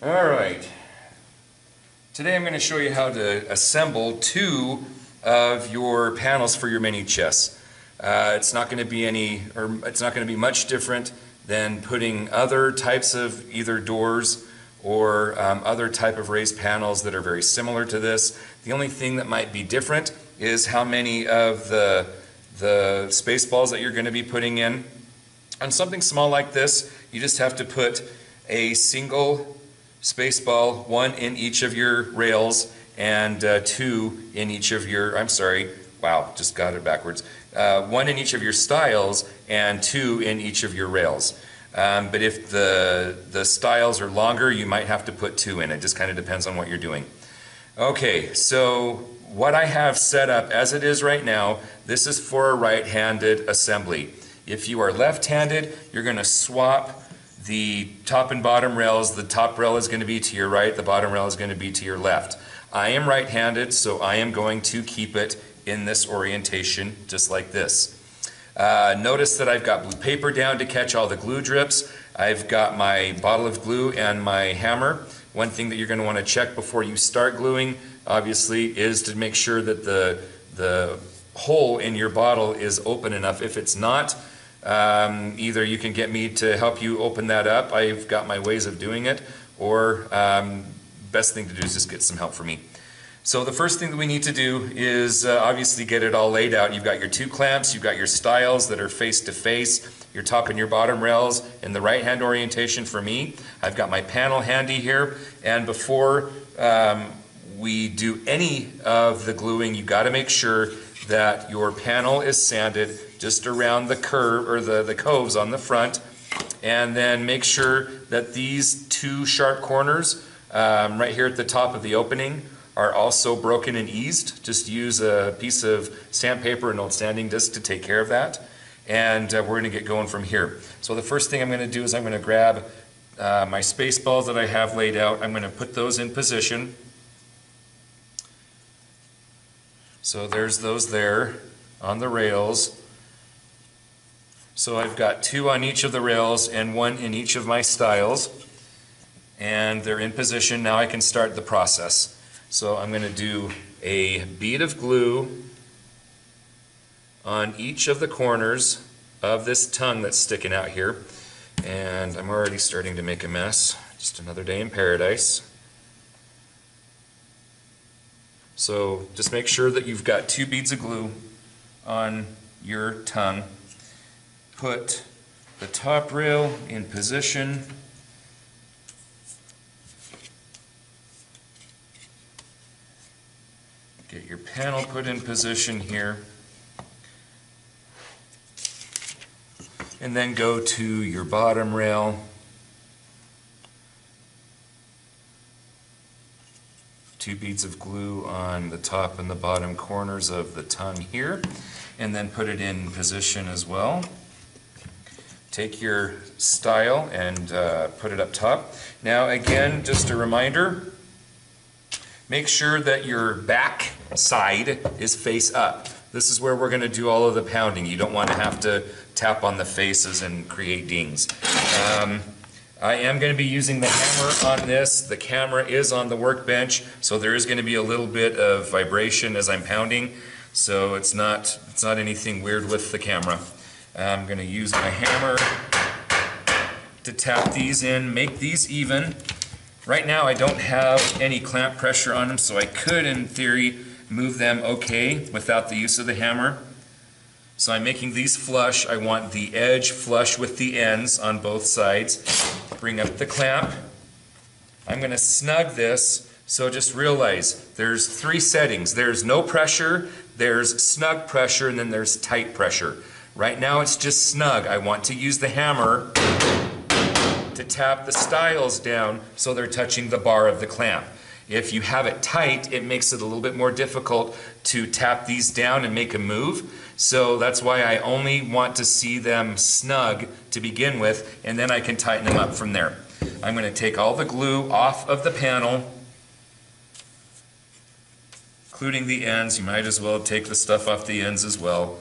All right. Today I'm going to show you how to assemble two of your panels for your mini chess. Uh, it's not going to be any, or it's not going to be much different than putting other types of either doors or um, other type of raised panels that are very similar to this. The only thing that might be different is how many of the, the space balls that you're going to be putting in. On something small like this, you just have to put a single space ball, one in each of your rails and uh, two in each of your, I'm sorry, wow, just got it backwards. Uh, one in each of your stiles and two in each of your rails. Um, but if the, the stiles are longer, you might have to put two in. It just kind of depends on what you're doing. Okay, so what I have set up as it is right now, this is for a right-handed assembly. If you are left-handed, you're going to swap the top and bottom rails. The top rail is going to be to your right, the bottom rail is going to be to your left. I am right-handed, so I am going to keep it in this orientation just like this. Uh, notice that I've got blue paper down to catch all the glue drips. I've got my bottle of glue and my hammer. One thing that you're going to want to check before you start gluing, obviously, is to make sure that the, the hole in your bottle is open enough. If it's not, um, either you can get me to help you open that up. I've got my ways of doing it, or um, best thing to do is just get some help from me. So the first thing that we need to do is uh, obviously get it all laid out. You've got your two clamps, you've got your stiles that are face to face, your top and your bottom rails in the right hand orientation for me. I've got my panel handy here and before um, we do any of the gluing you've got to make sure that your panel is sanded just around the curve or the, the coves on the front and then make sure that these two sharp corners um, right here at the top of the opening are also broken and eased. Just use a piece of sandpaper and old sanding disc to take care of that. And uh, we're going to get going from here. So the first thing I'm going to do is I'm going to grab uh, my space balls that I have laid out. I'm going to put those in position. So there's those there on the rails. So I've got two on each of the rails and one in each of my stiles. And they're in position. Now I can start the process. So I'm going to do a bead of glue on each of the corners of this tongue that's sticking out here. And I'm already starting to make a mess. Just another day in paradise. So just make sure that you've got two beads of glue on your tongue. Put the top rail in position Get your panel put in position here. And then go to your bottom rail. Two beads of glue on the top and the bottom corners of the tongue here. And then put it in position as well. Take your stile and uh, put it up top. Now again, just a reminder, Make sure that your back side is face up. This is where we're going to do all of the pounding. You don't want to have to tap on the faces and create dings. Um, I am going to be using the hammer on this. The camera is on the workbench, so there is going to be a little bit of vibration as I'm pounding. So it's not, it's not anything weird with the camera. I'm going to use my hammer to tap these in, make these even. Right now I don't have any clamp pressure on them, so I could, in theory, move them okay without the use of the hammer. So I'm making these flush. I want the edge flush with the ends on both sides. Bring up the clamp. I'm going to snug this, so just realize there's three settings. There's no pressure, there's snug pressure, and then there's tight pressure. Right now it's just snug. I want to use the hammer to tap the stiles down so they're touching the bar of the clamp. If you have it tight, it makes it a little bit more difficult to tap these down and make a move. So that's why I only want to see them snug to begin with, and then I can tighten them up from there. I'm going to take all the glue off of the panel, including the ends. You might as well take the stuff off the ends as well.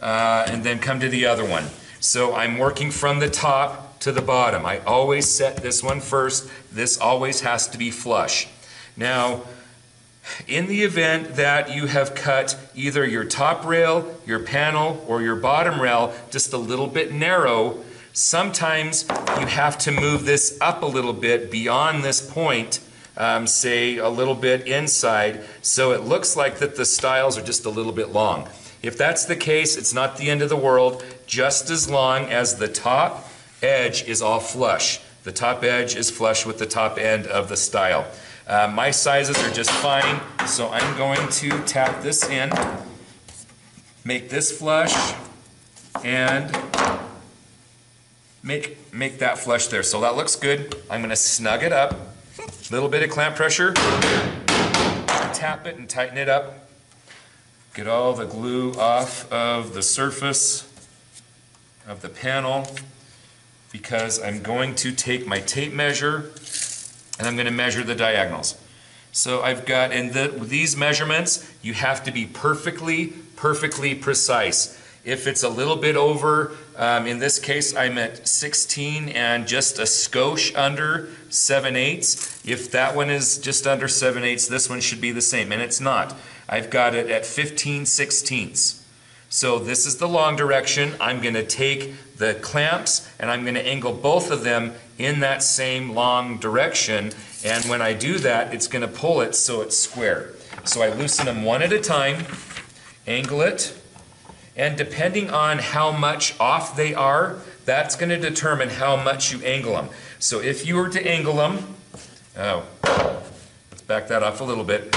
Uh, and then come to the other one. So I'm working from the top to the bottom. I always set this one first. This always has to be flush. Now, in the event that you have cut either your top rail, your panel, or your bottom rail just a little bit narrow, sometimes you have to move this up a little bit beyond this point, um, say a little bit inside, so it looks like that the stiles are just a little bit long. If that's the case, it's not the end of the world, just as long as the top edge is all flush. The top edge is flush with the top end of the stile. Uh, my sizes are just fine, so I'm going to tap this in, make this flush, and make, make that flush there. So that looks good. I'm gonna snug it up, little bit of clamp pressure, tap it and tighten it up. Get all the glue off of the surface of the panel because I'm going to take my tape measure and I'm going to measure the diagonals. So I've got, in the, these measurements, you have to be perfectly, perfectly precise. If it's a little bit over, um, in this case, I'm at 16 and just a skosh under 7 eighths. If that one is just under 7 eighths, this one should be the same, and it's not. I've got it at 15 sixteenths. So this is the long direction. I'm going to take the clamps and I'm going to angle both of them in that same long direction. And when I do that, it's going to pull it so it's square. So I loosen them one at a time, angle it, and depending on how much off they are, that's going to determine how much you angle them. So if you were to angle them, oh, let's back that off a little bit.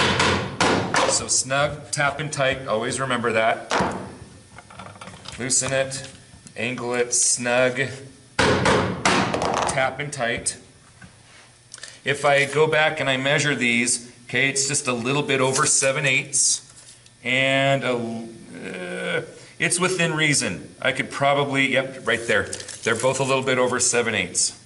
So snug, tap and tight, always remember that loosen it, angle it, snug, tap and tight. If I go back and I measure these, okay, it's just a little bit over 7 eighths, and a, uh, it's within reason. I could probably, yep, right there. They're both a little bit over 7 eighths.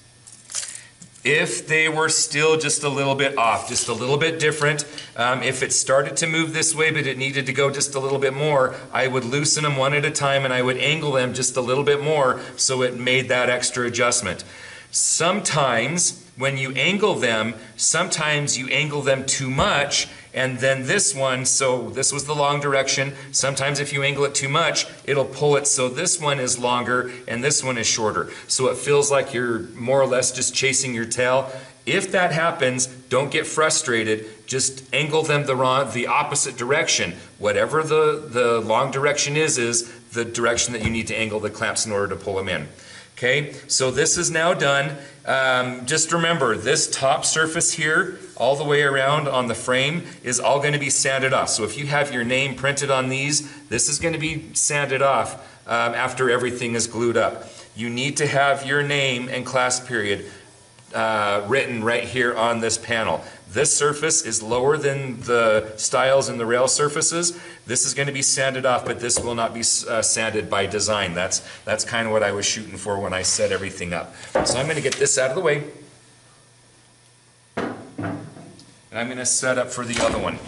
If they were still just a little bit off, just a little bit different, um, if it started to move this way but it needed to go just a little bit more, I would loosen them one at a time and I would angle them just a little bit more so it made that extra adjustment. Sometimes when you angle them, sometimes you angle them too much and then this one, so this was the long direction. Sometimes if you angle it too much, it'll pull it so this one is longer and this one is shorter. So it feels like you're more or less just chasing your tail. If that happens, don't get frustrated. Just angle them the wrong, the opposite direction. Whatever the, the long direction is, is the direction that you need to angle the clamps in order to pull them in. Okay, so this is now done. Um, just remember, this top surface here, all the way around on the frame, is all going to be sanded off. So if you have your name printed on these, this is going to be sanded off um, after everything is glued up. You need to have your name and class period uh, written right here on this panel. This surface is lower than the stiles and the rail surfaces. This is going to be sanded off, but this will not be uh, sanded by design. That's, that's kind of what I was shooting for when I set everything up. So I'm going to get this out of the way. And I'm going to set up for the other one.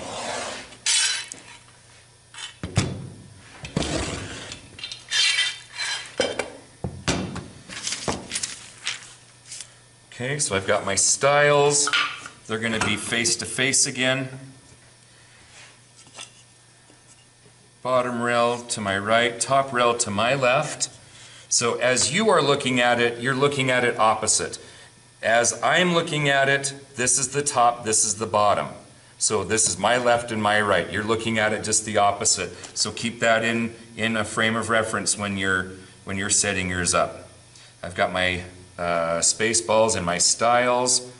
Okay, so I've got my stiles. They're going to be face to face again. Bottom rail to my right, top rail to my left. So as you are looking at it, you're looking at it opposite. As I'm looking at it, this is the top, this is the bottom. So this is my left and my right. You're looking at it just the opposite. So keep that in, in a frame of reference when you're, when you're setting yours up. I've got my uh, space balls and my stiles,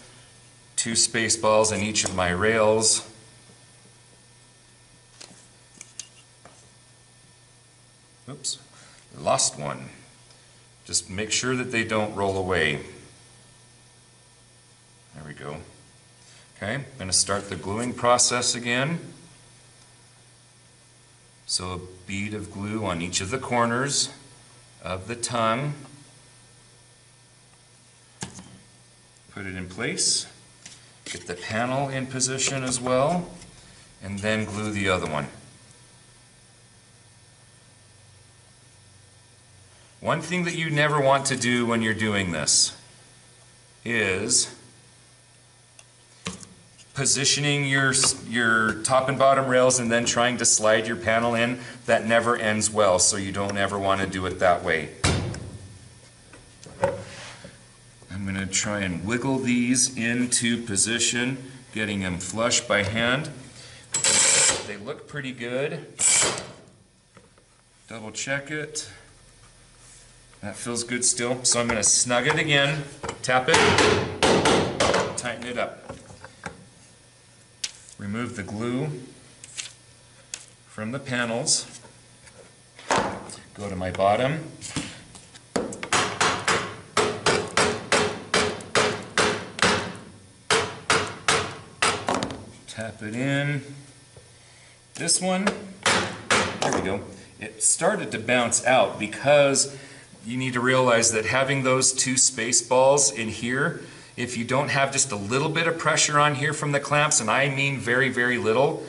two space balls in each of my rails. Oops, lost one. Just make sure that they don't roll away. There we go. Okay, I'm going to start the gluing process again. So a bead of glue on each of the corners of the tongue. Put it in place. Get the panel in position as well, and then glue the other one. One thing that you never want to do when you're doing this is positioning your, your top and bottom rails and then trying to slide your panel in. That never ends well, so you don't ever want to do it that way. I'm going to try and wiggle these into position, getting them flush by hand. They look pretty good. Double check it. That feels good still. So I'm going to snug it again, tap it, tighten it up. Remove the glue from the panels. Go to my bottom. Tap it in. This one, there we go. It started to bounce out because you need to realize that having those two space balls in here, if you don't have just a little bit of pressure on here from the clamps, and I mean very, very little,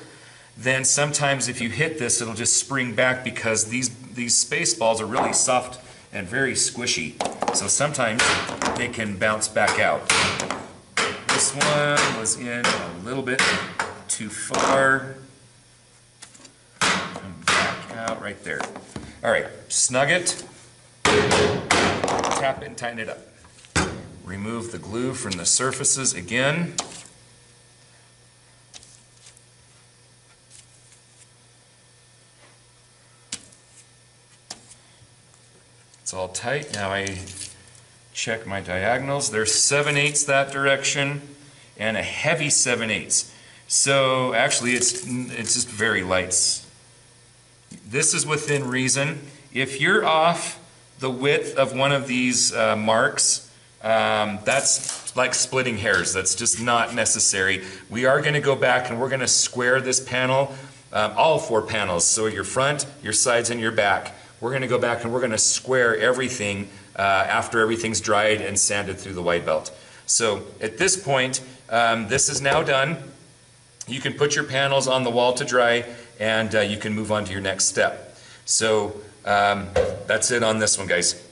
then sometimes if you hit this, it'll just spring back because these, these space balls are really soft and very squishy. So sometimes they can bounce back out. One was in a little bit too far. Come back out right there. All right, snug it, tap it and tighten it up. Remove the glue from the surfaces again. It's all tight. Now I check my diagonals. They're 7 eighths that direction and a heavy 7 eighths. So actually it's, it's just very light. This is within reason. If you're off the width of one of these uh, marks, um, that's like splitting hairs. That's just not necessary. We are going to go back and we're going to square this panel, um, all four panels. So your front, your sides, and your back. We're going to go back and we're going to square everything uh, after everything's dried and sanded through the wide belt. So at this point, um, this is now done. You can put your panels on the wall to dry and uh, you can move on to your next step. So um, that's it on this one, guys.